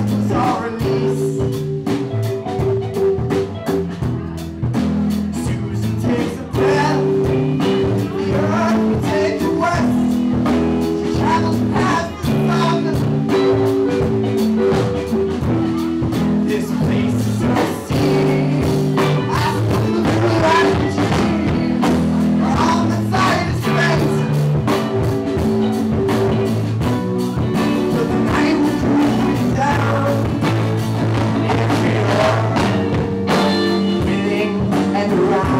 That's and right.